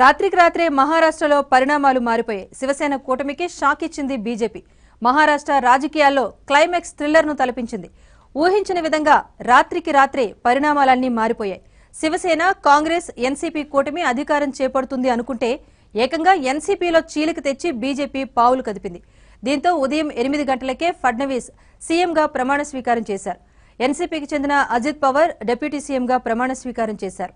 రాత్రికి రాత్రే మహారాష్ట్రలో పరిణామాలు మారిపోయాయి. శివసేన కూటమికి షాక్ ఇచ్చింది బీజేపీ. మహారాష్ట్ర రాజకీయాల్లో క్లైమాక్స్ థ్రిల్లర్ను తలపించింది. ఊహించిన విధంగా రాత్రికి రాత్రే పరిణామాలన్నీ మారిపోయాయి. శివసేన కాంగ్రెస్ ఎన్సీపీ కూటమి అధికారం చేపడుతుంది అనుకుంటే ఏకంగా ఎన్సీపీలో చీలిక తెచ్చి బీజేపీ పావులు కదిపింది. దీంతో ఉదయం ఎనిమిది గంటలకే ఫడ్నవీస్ సీఎంగా ప్రమాణ స్వీకారం చేశారు. ఎన్సీపీకి చెందిన అజిత్ పవార్ డిప్యూటీ సీఎంగా ప్రమాణ స్వీకారం చేశారు.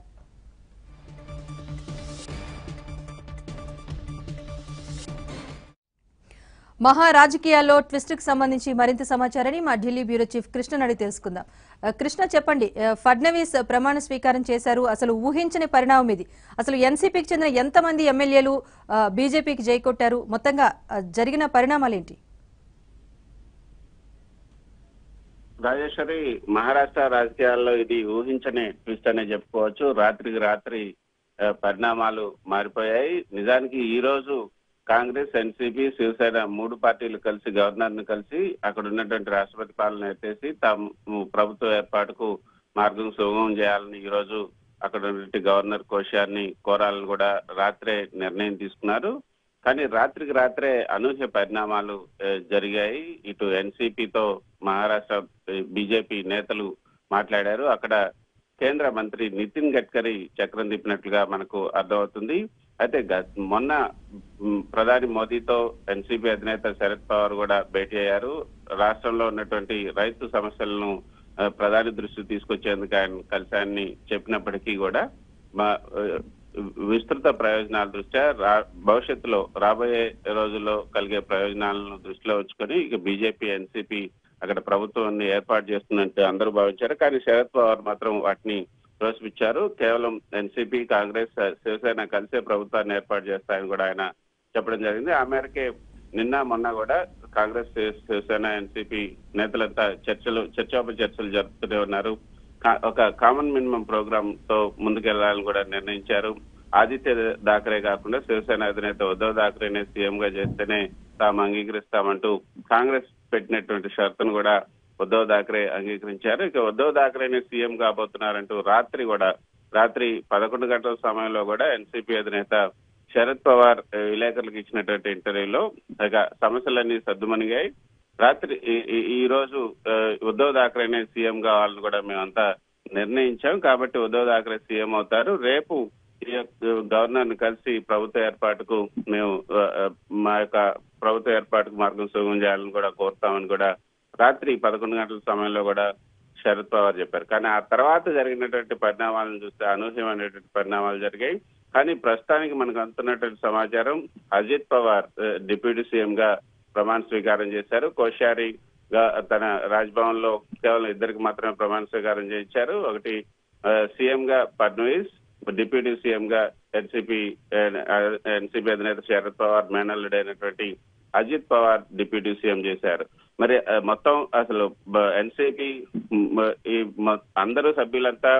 మహా రాజకీయాల్లో ట్విస్ట్కి సంబంధించి మరింత సమాచారాన్ని మా ఢిల్లీ బ్యూరో చీఫ్ కృష్ణ అడిగి తెలుసుకుందాం. Uh, కృష్ణ చెప్పండి uh, ఫడ్నవీస్ ప్రమాణ స్వీకారం చేశారు. అసలు ఊహించని పరిణామం ఇది. అసలు ఎన్సీపీకి చెందిన ఎంతమంది ఎమ్మెల్యేలు uh, బీజేపీకి జైకొట్టారు మొత్తంగా జరిగిన పరిణామాలు ఏంటి రాజేశ్వరి మహారాష్ట్ర రాజకీయాల్లో ఇది ఊహించని ట్విస్ట్ అనే చెప్పుకోవచ్చు. రాత్రికి రాత్రి పరిణామాలు మారిపోయాయి. నిజానికి ఈ రోజు కాంగ్రెస్ ఎన్సీపీ శివసేన మూడు పార్టీలు కలిసి గవర్నర్ను కలిసి అక్కడ ఉన్నటువంటి రాష్ట్రపతి పాలన ఎత్తేసి తాము ప్రభుత్వ ఏర్పాటుకు మార్గం సుగమం చేయాలని ఈ రోజు అక్కడ ఉన్నటువంటి గవర్నర్ కోశాన్ని కోరాలని కూడా రాత్రే నిర్ణయం తీసుకున్నారు. కానీ రాత్రికి రాత్రే అనూహ్య పరిణామాలు జరిగాయి. ఇటు ఎన్సీపీతో మహారాష్ట్ర బీజేపీ నేతలు మాట్లాడారు. అక్కడ కేంద్ర మంత్రి నితిన్ గడ్కరీ చక్రం తిప్పినట్లుగా మనకు అర్థమవుతుంది. అయితే గ- మొన్న ప్రధాని మోదీతో ఎన్సీపీ అధినేత శరద్ పవార్ కూడా భేటీ అయ్యారు. రాష్ట్రంలో ఉన్నటువంటి రైతు సమస్యలను ప్రధాని దృష్టికి తీసుకొచ్చేందుకు ఆయన కలిశాన్ని చెప్పినప్పటికీ కూడా మా విస్తృత ప్రయోజనాల దృష్ట్యా రా- భవిష్యత్తులో రాబోయే రోజుల్లో కలిగే ప్రయోజనాలను దృష్టిలో ఉంచుకొని ఇక బీజేపీ ఎన్సీపీ అక్కడ ప్రభుత్వాన్ని ఏర్పాటు చేస్తున్నట్టు అందరూ భావించారు. కానీ శరద్ పవార్ మాత్రం వాటిని త్రోసిపుచ్చారు కేవలం ఎన్సీపీ కాంగ్రెస్ శివసేన కలిసే ప్రభుత్వాన్ని ఏర్పాటు చేస్తాయని కూడా ఆయన చెప్పడం జరిగింది. ఆ మేరకే నిన్న మొన్న కూడా కాంగ్రెస్ శివసేన ఎన్సీపీ నేతలంతా చర్చలు చర్చోప చర్చలు జరుపుతూనే ఉన్నారు. ఒక కామన్ మినిమం ప్రోగ్రామ్తో ముందుకెళ్ళాలని కూడా నిర్ణయించారు. ఆదిత్య థాకరే కాకుండా శివసేన అధినేత ఉద్ధవ్ థాకరేనే సీఎం గా చేస్తేనే తాము అంగీకరిస్తామంటూ కాంగ్రెస్ పెట్టినటువంటి షరతును కూడా ఉద్దవ్ థాక్రే అంగీకరించారు. ఇక ఉద్దవ్ థాకరేనే సీఎం కాబోతున్నారంటూ రాత్రి కూడా రాత్రి పదకొండు గంటల సమయంలో కూడా ఎన్సీపీ అధినేత శరద్ పవార్ విలేకరులకు ఇచ్చినటువంటి ఇంటర్వ్యూలో ఇక సమస్యలన్నీ సర్దుమణిగాయి. రాత్రి ఈ- రోజు ఉద్దవ్ థాక్రేనే సీఎం కావాలని కూడా మేమంతా నిర్ణయించాం. కాబట్టి ఉద్దవ్ థాక్రే సీఎం అవుతారు. రేపు ఈ యొక్క గవర్నర్ను కలిసి ప్రభుత్వ ఏర్పాటుకు మేము మా యొక్క ప్రభుత్వ ఏర్పాటుకు మార్గం సుగమం చేయాలని కూడా కోరుతామని కూడా రాత్రి పదకొండు గంటల సమయంలో కూడా శరద్ పవార్ చెప్పారు. కానీ ఆ తర్వాత జరిగినటువంటి పరిణామాలను చూస్తే అనూహ్యమైనటువంటి పరిణామాలు జరిగాయి. కానీ ప్రస్తుతానికి మనకు అందుతున్నటువంటి సమాచారం అజిత్ పవార్ డిప్యూటీ సీఎం గా ప్రమాణ స్వీకారం చేశారు. కోశారి గా తన రాజ్భవన్లో కేవలం ఇద్దరికి మాత్రమే ప్రమాణ స్వీకారం చేయించారు. ఒకటి సీఎం గా ఫడ్నవీస్ డిప్యూటీ సీఎం గా ఎన్సీపీ ఎన్సీపీ అధినేత శరద్ పవార్ మేనల్లుడైనటువంటి అజిత్ పవార్ డిప్యూటీ సీఎం చేశారు. మరి మొత్తం అసలు ఎన్సీపీ ఈ అందరూ సభ్యులంతా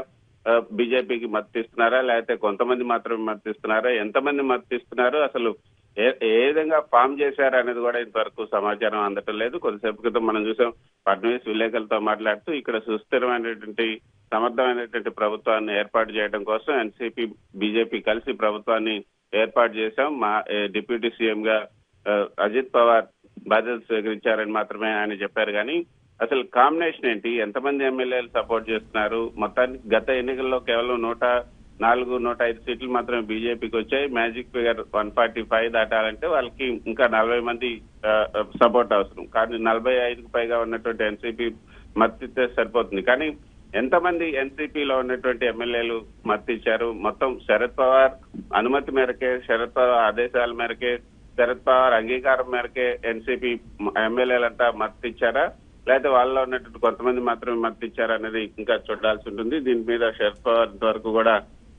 బీజేపీకి మద్దతు ఇస్తున్నారా? లేకపోతే కొంతమంది మాత్రమే మద్దతు ఇస్తున్నారా? ఎంతమంది మద్దతు ఇస్తున్నారు? అసలు ఏ ఏ విధంగా ఫామ్ చేశారు అనేది కూడా ఇంతవరకు సమాచారం అందటం లేదు. కొద్దిసేపు క్రితం మనం చూసాం ఫడ్నవీస్ విలేకరులతో మాట్లాడుతూ ఇక్కడ సుస్థిరమైనటువంటి సమర్థమైనటువంటి ప్రభుత్వాన్ని ఏర్పాటు చేయడం కోసం ఎన్సీపీ బీజేపీ కలిసి ప్రభుత్వాన్ని ఏర్పాటు చేశాం. మా డిప్యూటీ సీఎం గా అజిత్ పవార్ బాధ్యత స్వీకరించారని మాత్రమే ఆయన చెప్పారు కానీ అసలు కాంబినేషన్ ఏంటి? ఎంతమంది ఎమ్మెల్యేలు సపోర్ట్ చేస్తున్నారు? మొత్తానికి గత ఎన్నికల్లో కేవలం నూట నాలుగు నూట ఐదు సీట్లు మాత్రమే బీజేపీకి వచ్చాయి. Magic figure one forty five దాటాలంటే వాళ్ళకి ఇంకా నలభై మంది సపోర్ట్ అవసరం. కానీ నలభై ఐదుకు పైగా ఉన్నటువంటి ఎన్సీపీ మద్దతు సరిపోతుంది. కానీ ఎంతమంది ఎన్సీపీలో ఉన్నటువంటి ఎమ్మెల్యేలు మత్తిచ్చారు? మొత్తం శరద్ పవార్ అనుమతి మేరకే శరద్ పవార్ ఆదేశాల మేరకే శరద్ పవార్ అంగీకారం మేరకే ఎన్సీపీ ఎమ్మెల్యేలంతా మద్దతు ఇచ్చారా లేకపోతే వాళ్ళలో ఉన్నటువంటి కొంతమంది మాత్రమే మద్దతు ఇచ్చారా అనేది ఇంకా చూడాల్సి ఉంటుంది. దీని మీద శరద్ పవార్ ఇంతవరకు కూడా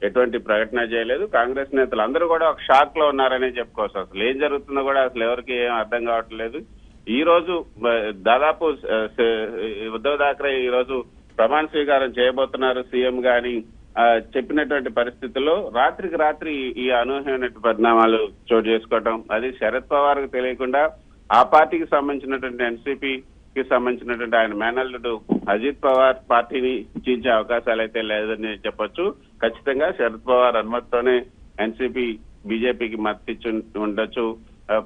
ఎటువంటి ప్రకటన చేయలేదు. కాంగ్రెస్ నేతలు అందరూ కూడా ఒక షాక్లో ఉన్నారనే చెప్పుకోవచ్చు. అసలు ఏం జరుగుతుందో కూడా అసలు ఎవరికి ఏం అర్థం కావట్లేదు ఈ రోజు దాదాపు ఉద్దవ్ థాక్రే ఉద్ధవ్ ఈ రోజు ప్రమాణ స్వీకారం చేయబోతున్నారు సీఎం గాని చెప్పినటువంటి పరిస్థితుల్లో రాత్రికి రాత్రి ఈ అనూహ్యమైన పరిణామాలు చోటు చేసుకోవటం అది శరద్ పవార్కు తెలియకుండా ఆ పార్టీకి సంబంధించినటువంటి ఎన్సీపీ కి సంబంధించినటువంటి ఆయన మేనల్లుడు అజిత్ పవార్ పార్టీని చీల్చే అవకాశాలు అయితే లేదని చెప్పొచ్చు. ఖచ్చితంగా శరద్ పవార్ అనుమతితోనే ఎన్సీపీ బీజేపీకి మద్దతిచ్చి ఉండొచ్చు.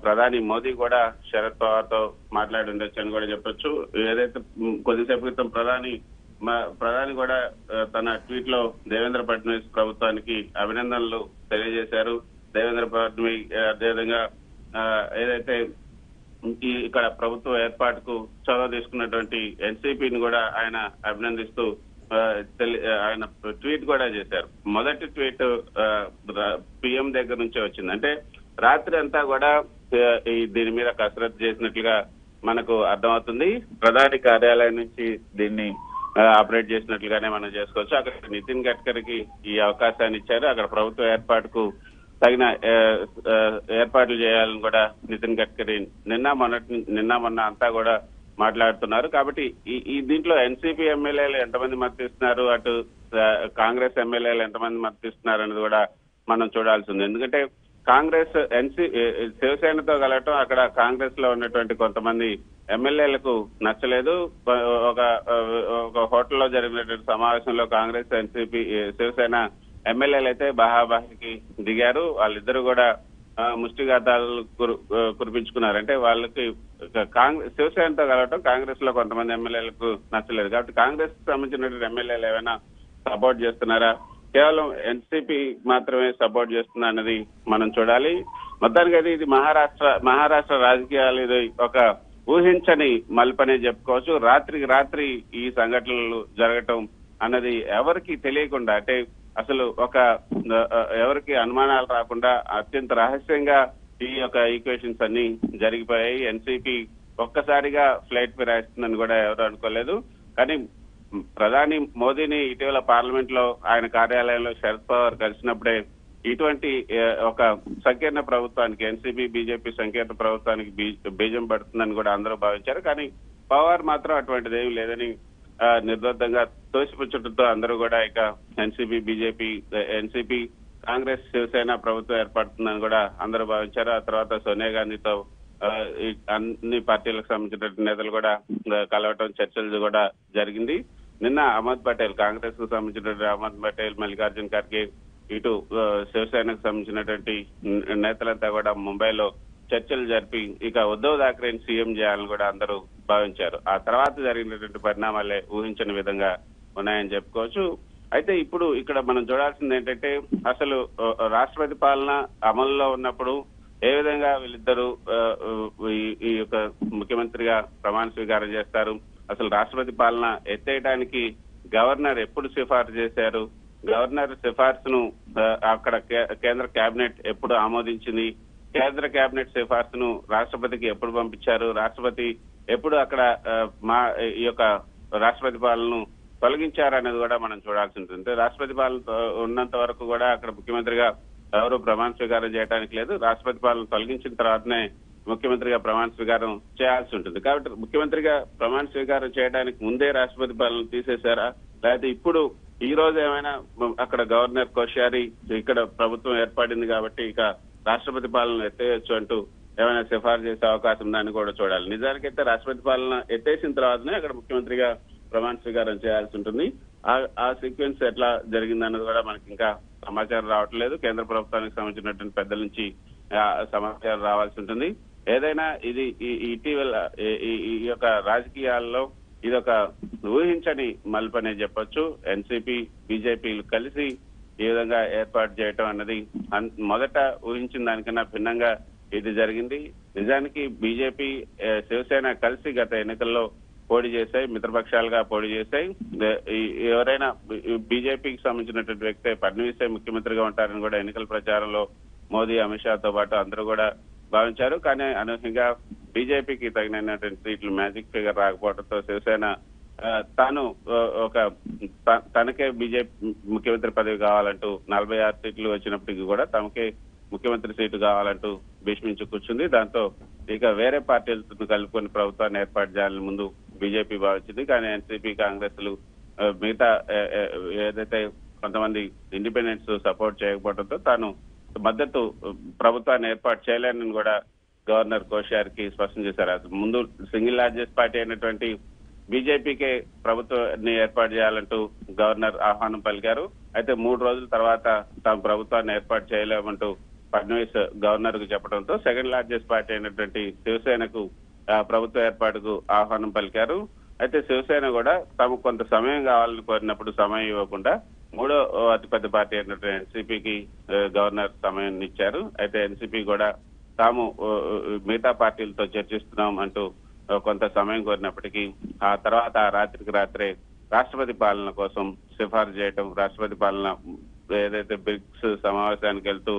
ప్రధాని మోదీ కూడా శరద్ పవార్తో మాట్లాడి ఉండొచ్చు అని కూడా చెప్పొచ్చు. ఏదైతే కొద్దిసేపు క్రితం ప్రధాని మా- ప్రధాని కూడా తన ట్వీట్లో దేవేంద్ర ఫడ్నవీస్ ప్రభుత్వానికి అభినందనలు తెలియజేశారు. దేవేంద్ర ఫడ్నవీస్ అదేవిధంగా ఆ, ఏదైతే ఇక్కడ ప్రభుత్వ ఏర్పాటుకు చొరవ తీసుకున్నటువంటి ఎన్సీపీని కూడా ఆయన అభినందిస్తూ తెలి- ఆయన ట్వీట్ కూడా చేశారు. మొదటి ట్వీట్ పిఎం దగ్గర నుంచే వచ్చింది. అంటే రాత్రి అంతా కూడా ఈ దీని మీద కసరత్తు చేసినట్లుగా మనకు అర్థమవుతుంది. ప్రధాని కార్యాలయం నుంచి దీన్ని ఆపరేట్ చేసినట్లుగానే మనం చేసుకోవచ్చు. అక్కడ నితిన్ గడ్కరీకి ఈ అవకాశాన్ని ఇచ్చారు. అక్కడ ప్రభుత్వ ఏర్పాటుకు తగిన ఏర్పాట్లు చేయాలని కూడా నితిన్ గడ్కరీ నిన్న మొన్నటి నిన్న మొన్న అంతా కూడా మాట్లాడుతున్నారు. కాబట్టి ఈ దీంట్లో ఎన్సీపీ ఎమ్మెల్యేలు ఎంతమంది మద్దతిస్తున్నారు? అటు కాంగ్రెస్ ఎమ్మెల్యేలు ఎంతమంది మద్దతిస్తున్నారు అనేది కూడా మనం చూడాల్సి ఉంది. ఎందుకంటే కాంగ్రెస్ ఎన్సీ శివసేనతో కలగటం అక్కడ కాంగ్రెస్లో ఉన్నటువంటి కొంతమంది ఎమ్మెల్యేలకు నచ్చలేదు. ఒక ఒక హోటల్లో జరిగినటువంటి సమావేశంలో కాంగ్రెస్ ఎన్సీపీ శివసేన ఎమ్మెల్యేలు అయితే బహాబాహికి దిగారు. వాళ్ళిద్దరూ కూడా ముష్టిఘాతాలు కురిపించుకున్నారు. అంటే వాళ్ళకి కాంగ్రెస్ శివసేనతో కలవటం కాంగ్రెస్లో కొంతమంది ఎమ్మెల్యేలకు నచ్చలేదు. కాబట్టి కాంగ్రెస్కి సంబంధించినటువంటి ఎమ్మెల్యేలు ఏమైనా సపోర్ట్ చేస్తున్నారా? కేవలం ఎన్సీపీ మాత్రమే సపోర్ట్ చేస్తున్నా అన్నది మనం చూడాలి. మొత్తానికి అయితే ఇది మహారాష్ట్ర మహారాష్ట్ర రాజకీయాలు ఇది ఒక ఊహించని మలుపనే చెప్పుకోవచ్చు. రాత్రికి రాత్రి ఈ సంఘటనలు జరగటం అన్నది ఎవరికి తెలియకుండా అంటే అసలు ఒక ఎవరికి అనుమానాలు రాకుండా అత్యంత రహస్యంగా ఈ యొక్క ఈక్వేషన్స్ అన్ని జరిగిపోయాయి. ఎన్సీపీ ఒక్కసారిగా ఫ్లైట్ రాస్తుందని కూడా ఎవరు అనుకోలేదు. కానీ ప్రధాని మోదీని ఇటీవల పార్లమెంట్లో ఆయన కార్యాలయంలో శరద్ పవార్ కలిసినప్పుడే ఇటువంటి ఒక సంకీర్ణ ప్రభుత్వానికి ఎన్సీపీ బీజేపీ సంకీర్ణ ప్రభుత్వానికి బీజం పడుతుందని కూడా అందరూ భావించారు. కానీ పవార్ మాత్రం అటువంటిది ఏమి లేదని ఆ, నిర్బద్ధంగా అందరూ కూడా ఇక NCP BJP NCP Congress Shiv Sena ప్రభుత్వం ఏర్పడుతుందని కూడా అందరూ భావించారు. ఆ తర్వాత సోనియా గాంధీతో అన్ని పార్టీలకు సంబంధించిన నేతలు కూడా కలవటం చర్చలు కూడా జరిగింది. నిన్న అహ్మద్ పటేల్ కాంగ్రెస్కు సంబంధించినటువంటి అహ్మద్ పటేల్ మల్లికార్జున్ ఖర్గే ఇటు శివసేనకు సంబంధించినటువంటి నేతలంతా కూడా ముంబైలో చర్చలు జరిపి ఇక ఉద్దవ్ థాక్రేని సీఎం చేయాలని కూడా అందరూ భావించారు. ఆ తర్వాత జరిగినటువంటి పరిణామాలే ఊహించని విధంగా ఉన్నాయని చెప్పుకోవచ్చు. అయితే ఇప్పుడు ఇక్కడ మనం చూడాల్సింది ఏంటంటే అసలు రాష్ట్రపతి పాలన అమల్లో ఉన్నప్పుడు ఏ విధంగా వీళ్ళిద్దరూ ఈ- ఈ యొక్క ముఖ్యమంత్రిగా ప్రమాణ స్వీకారం చేస్తారు? అసలు రాష్ట్రపతి పాలన ఎత్తేయడానికి గవర్నర్ ఎప్పుడు సిఫార్సు చేశారు? గవర్నర్ సిఫార్సును అక్కడ కేంద్ర కేబినెట్ ఎప్పుడు ఆమోదించింది? కేంద్ర కేబినెట్ సిఫార్సును రాష్ట్రపతికి ఎప్పుడు పంపించారు? రాష్ట్రపతి ఎప్పుడు అక్కడ మా ఈ యొక్క రాష్ట్రపతి పాలనను తొలగించారు అనేది కూడా మనం చూడాల్సి ఉంటుంది. రాష్ట్రపతి పాలన ఉన్నంత వరకు కూడా అక్కడ ముఖ్యమంత్రిగా ఎవరు ప్రమాణ స్వీకారం చేయడానికి లేదు. రాష్ట్రపతి పాలన తొలగించిన తర్వాతనే ముఖ్యమంత్రిగా ప్రమాణ స్వీకారం చేయాల్సి ఉంటుంది. కాబట్టి ముఖ్యమంత్రిగా ప్రమాణ స్వీకారం చేయడానికి ముందే రాష్ట్రపతి పాలన తీసేశారా? లేకపోతే ఇప్పుడు ఈ రోజు ఏమైనా అక్కడ గవర్నర్ కోశ్యారి ఇక్కడ ప్రభుత్వం ఏర్పడింది కాబట్టి ఇక రాష్ట్రపతి పాలన ఎత్తేయొచ్చు అంటూ ఏమైనా సిఫార్సు చేసే అవకాశం ఉందని కూడా చూడాలి. నిజానికైతే రాష్ట్రపతి పాలన ఎత్తేసిన తర్వాతనే అక్కడ ముఖ్యమంత్రిగా ప్రమాణ స్వీకారం చేయాల్సి ఉంటుంది. ఆ- ఆ సీక్వెన్స్ ఎట్లా జరిగిందన్నది కూడా మనకి ఇంకా సమాచారం రావట్లేదు. కేంద్ర ప్రభుత్వానికి సంబంధించినటువంటి పెద్దల నుంచి సమాచారం రావాల్సి ఉంటుంది. ఏదైనా ఇది ఇటీవల ఈ- ఈ యొక్క రాజకీయాల్లో ఇది ఒక ఊహించని మలుపనే చెప్పొచ్చు. ఎన్సీపీ బీజేపీలు కలిసి ఈ విధంగా ఏర్పాటు చేయటం అన్నది మొదట ఊహించిన దానికన్నా భిన్నంగా ఇది జరిగింది. నిజానికి బీజేపీ శివసేన కలిసి గత ఎన్నికల్లో పోటీ చేశాయి మిత్రపక్షాలుగా పోటీ చేశాయి. ఎవరైనా బీజేపీకి సంబంధించినటువంటి వ్యక్తి ఫడ్నవీసే ముఖ్యమంత్రిగా ఉంటారని కూడా ఎన్నికల ప్రచారంలో మోదీ అమిత్ షాతో పాటు అందరూ కూడా భావించారు. కానీ అనూహ్యంగా బీజేపీకి తగినటువంటి సీట్లు మ్యాజిక్ ఫిగర్ రాకపోవడంతో శివసేన ఆ, తాను ఒక త- తనకే బీజేపీ ముఖ్యమంత్రి పదవి కావాలంటూ నలభై ఆరు సీట్లు వచ్చినప్పటికీ కూడా తమకే ముఖ్యమంత్రి సీటు కావాలంటూ భీష్మించి కూర్చుంది. దాంతో ఇక వేరే పార్టీలతో కలుపుకొని ప్రభుత్వాన్ని ఏర్పాటు చేయాలని ముందు బీజేపీ భావించింది. కానీ ఎన్సీపీ కాంగ్రెస్లు మిగతా ఏదైతే కొంతమంది ఇండిపెండెన్స్ సపోర్ట్ చేయకపోవడంతో తాను మద్దతు ప్రభుత్వాన్ని ఏర్పాటు చేయలేనని కూడా గవర్నర్ కోశ్యారికి స్పష్టం చేశారు. ముందు సింగిల్ లార్జెస్ట్ పార్టీ అయినటువంటి బీజేపీకే ప్రభుత్వాన్ని ఏర్పాటు చేయాలంటూ గవర్నర్ ఆహ్వానం పలికారు. అయితే మూడు రోజుల తర్వాత తాము ప్రభుత్వాన్ని ఏర్పాటు చేయలేమంటూ ఫడ్నవీస్ గవర్నర్కు చెప్పడంతో సెకండ్ లార్జెస్ట్ పార్టీ అయినటువంటి శివసేనకు ప్రభుత్వ ఏర్పాటుకు ఆహ్వానం పలికారు. అయితే శివసేన కూడా తమకు కొంత సమయం కావాలని కోరినప్పుడు సమయం ఇవ్వకుండా మూడో అతిపెద్ద పార్టీ అయినటువంటి ఎన్సీపీకి గవర్నర్ సమయం ఇచ్చారు. అయితే ఎన్సీపీ కూడా తాము మిగతా పార్టీలతో చర్చిస్తున్నాం అంటూ కొంత సమయం కోరినప్పటికీ ఆ తర్వాత ఆ రాత్రికి రాత్రే రాష్ట్రపతి పాలన కోసం సిఫార్సు చేయటం రాష్ట్రపతి పాలన ఏదైతే బ్రిక్స్ సమావేశానికి వెళ్తూ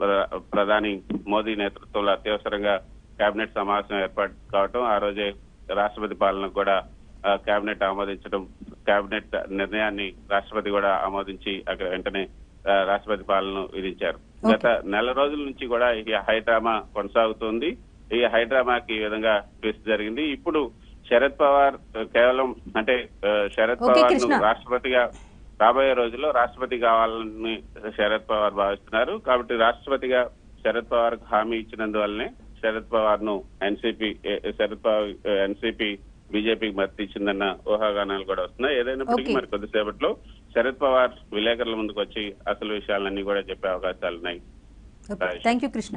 ప్ర- ప్రధాని మోదీ నేతృత్వంలో అత్యవసరంగా కేబినెట్ సమావేశం ఏర్పాటు కావటం ఆ రోజే రాష్ట్రపతి పాలనకు కూడా కేబినెట్ ఆమోదించడం కేబినెట్ నిర్ణయాన్ని రాష్ట్రపతి కూడా ఆమోదించి అక్కడ వెంటనే రాష్ట్రపతి పాలన విధించారు. గత నెల రోజుల నుంచి కూడా ఈ హైడ్రామా కొనసాగుతుంది. ఈ హైడ్రామాకి ఈ విధంగా ట్విస్ట్ జరిగింది. ఇప్పుడు శరద్ పవార్ కేవలం అంటే శరద్ పవార్ కృష్ణ. రాష్ట్రపతిగా రాబోయే రోజుల్లో రాష్ట్రపతి కావాలని శరద్ పవార్ భావిస్తున్నారు. కాబట్టి రాష్ట్రపతిగా శరద్ పవార్ హామీ ఇచ్చినందువల్లనే శరద్ పవార్ను ఎన్సీపీ శరద్ పవార్ ఎన్సీపీ బీజేపీకి మద్దతు ఇచ్చిందన్న ఊహాగానాలు కూడా వస్తున్నాయి. ఏదైనప్పటికీ. మరి కొద్దిసేపట్లో శరద్ పవార్ విలేకరుల ముందుకు వచ్చి అసలు విషయాలన్నీ కూడా చెప్పే అవకాశాలు ఉన్నాయి థ్యాంక్ యూ కృష్ణ